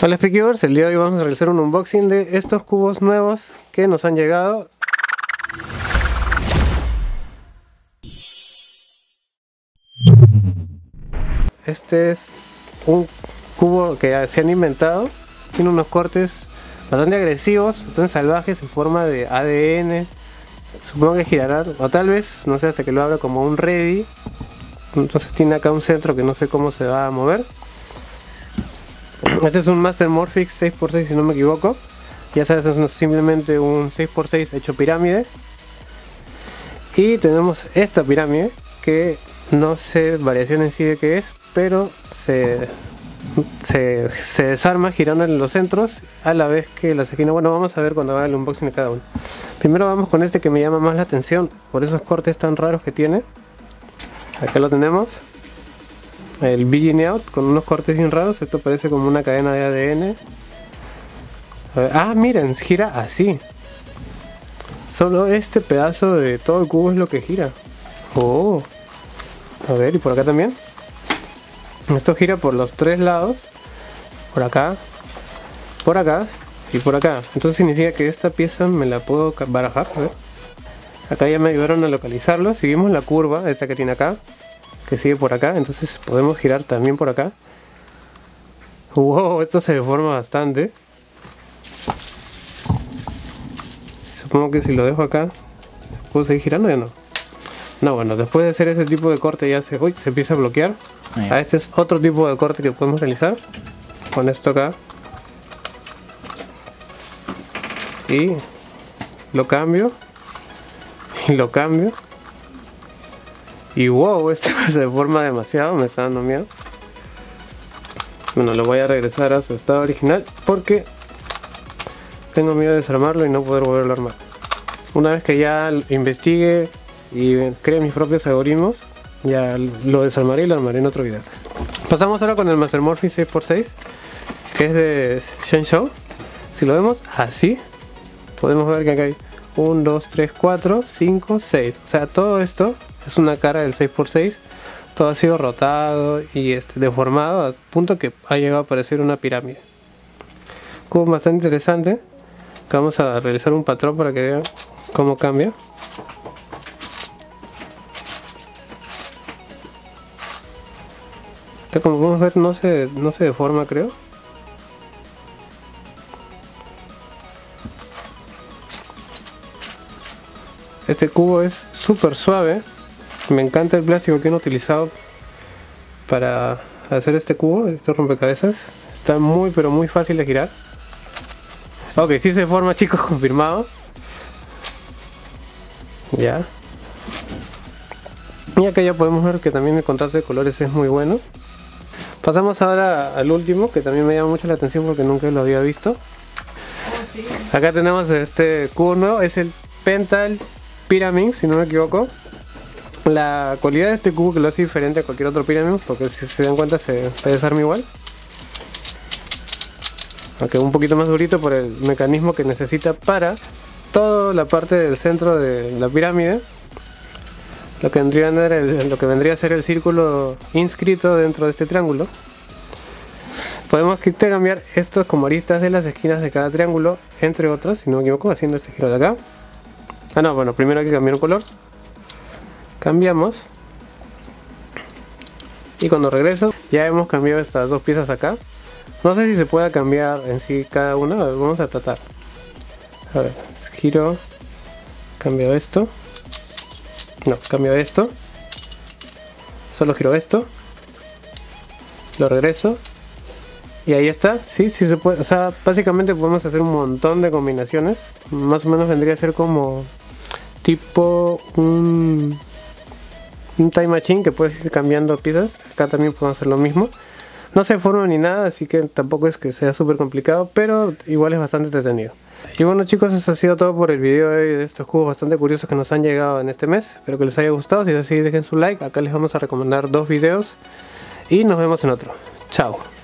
Hola Speakivers, el día de hoy vamos a realizar un unboxing de estos cubos nuevos que nos han llegado. Este es un cubo que se han inventado. Tiene unos cortes bastante agresivos, bastante salvajes en forma de ADN Supongo que girará, o tal vez, no sé, hasta que lo abra como un ready. Entonces tiene acá un centro que no sé cómo se va a mover este es un Master Morphix 6x6 si no me equivoco. Ya sabes, es simplemente un 6x6 hecho pirámide. Y tenemos esta pirámide que no sé variación en sí de qué es, pero se, se, se, desarma girando en los centros a la vez que las esquinas. Bueno, vamos a ver cuando haga el unboxing de cada uno. Primero vamos con este que me llama más la atención por esos cortes tan raros que tiene. Acá lo tenemos el Beginning Out con unos cortes bien raros. Esto parece como una cadena de ADN. ah, miren, gira así. Solo este pedazo de todo el cubo es lo que gira. Oh. A ver, y por acá también. Esto gira por los tres lados. Por acá. Por acá. Y por acá. Entonces significa que esta pieza me la puedo barajar. Acá ya me ayudaron a localizarlo. Seguimos la curva, esta que tiene acá que sigue por acá entonces podemos girar también por acá. Wow esto se deforma bastante. Supongo que si lo dejo acá puedo seguir girando ya no no bueno después de hacer ese tipo de corte ya se, uy, se empieza a bloquear. A este es otro tipo de corte que podemos realizar. Con esto acá. Y lo cambio. Y lo cambio y wow, esto se deforma demasiado, me está dando miedo. Bueno, lo voy a regresar a su estado original porque tengo miedo de desarmarlo y no poder volverlo a armar. Una vez que ya investigue y cree mis propios algoritmos, ya lo desarmaré y lo armaré en otro video. Pasamos ahora con el Master Morphy 6x6, que es de Shenzhou. Si lo vemos así, podemos ver que acá hay 1, 2, 3, 4, 5, 6. O sea, todo esto es una cara del 6x6 todo ha sido rotado y este, deformado a punto que ha llegado a parecer una pirámide. Cubo bastante interesante. Vamos a realizar un patrón para que vean cómo cambia. Como podemos ver no se, no se deforma creo. Este cubo es súper suave me encanta el plástico que han utilizado para hacer este cubo, este rompecabezas. Está muy pero muy fácil de girar. Ok, si se forma chicos, confirmado. Ya. Y acá ya podemos ver que también el contraste de colores es muy bueno. Pasamos ahora al último, que también me llama mucho la atención porque nunca lo había visto. Acá tenemos este cubo nuevo, es el Pental Pyramid, si no me equivoco. La cualidad de este cubo que lo hace diferente a cualquier otro pirámide, porque si se dan cuenta se, desarma igual. Aunque un poquito más durito por el mecanismo que necesita para toda la parte del centro de la pirámide. Lo que vendría a ser el, lo que vendría a ser el círculo inscrito dentro de este triángulo. Podemos cambiar estos como aristas de las esquinas de cada triángulo, entre otros, si no me equivoco, haciendo este giro de acá. Ah, no, bueno, primero hay que cambiar un color cambiamos. Y cuando regreso ya hemos cambiado estas dos piezas acá. No sé si se pueda cambiar en sí cada una vamos a tratar. A ver giro cambio esto. No cambio esto. Solo giro esto. Lo regreso. Y ahí está, sí, sí se puede, o sea, básicamente podemos hacer un montón de combinaciones, más o menos vendría a ser como tipo un un time machine que puedes ir cambiando piezas. Acá también podemos hacer lo mismo. No se forma ni nada, así que tampoco es que sea súper complicado, pero igual es bastante entretenido. Y bueno chicos, eso ha sido todo por el video de, de estos cubos bastante curiosos que nos han llegado en este mes. Espero que les haya gustado, si es así dejen su like, acá les vamos a recomendar dos videos y nos vemos en otro. Chao.